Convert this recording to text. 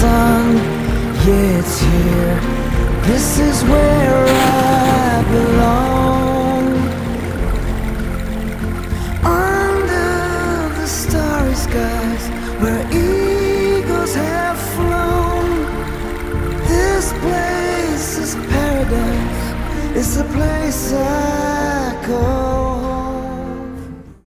sun, yeah, it's here. This is where I belong. Under the starry skies, where eagles have flown. This place is paradise. It's a place I